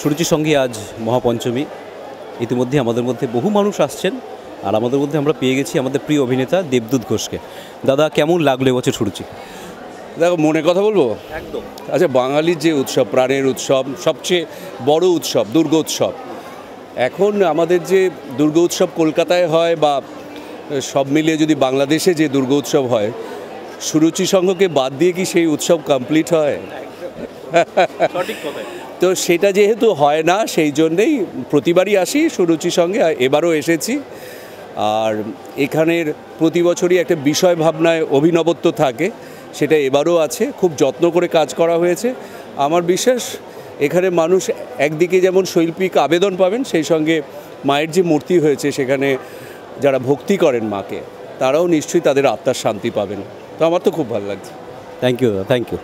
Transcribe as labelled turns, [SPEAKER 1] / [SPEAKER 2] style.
[SPEAKER 1] সুরুচি সঙ্গে আজ মহাপঞ্চমী। ইতিমধ্যে আমাদের মধ্যে বহু মানুষ আসছেন আর আমাদের মধ্যে আমরা পেয়ে গেছি আমাদের প্রিয় অভিনেতা দেবদূত ঘোষকে। দাদা কেমন লাগল এবছর সুরুচি
[SPEAKER 2] দেখো মনে কথা বলব?
[SPEAKER 1] একদম।
[SPEAKER 2] আচ্ছা বাঙালির যে উৎসব প্রাণের উৎসব সবচেয়ে বড় উৎসব দুর্গোৎসব এখন আমাদের যে দুর্গ উৎসব কলকাতায় হয় বা সব মিলিয়ে যদি বাংলাদেশে যে দুর্গোৎসব হয় সুরুচি সংঘকে বাদ দিয়ে কি সেই উৎসব কমপ্লিট হয়? তো সেটা যেহেতু হয় না সেই জন্যেই প্রতিবারই আসি সুরুচির সঙ্গে এবারও এসেছি। আর এখানের প্রতি বছরই একটা বিষয় ভাবনায় অভিনবত্ব থাকে সেটা এবারও আছে খুব যত্ন করে কাজ করা হয়েছে। আমার বিশ্বাস এখানে মানুষ একদিকে যেমন শৈল্পিক আবেদন পাবেন সেই সঙ্গে মায়ের যে মূর্তি হয়েছে সেখানে যারা ভক্তি করেন মাকে তারাও নিশ্চয়ই তাদের আত্মার শান্তি পাবেন। তো আমার তো খুব ভালো লাগছে।
[SPEAKER 1] থ্যাংক ইউ দাদা থ্যাংক ইউ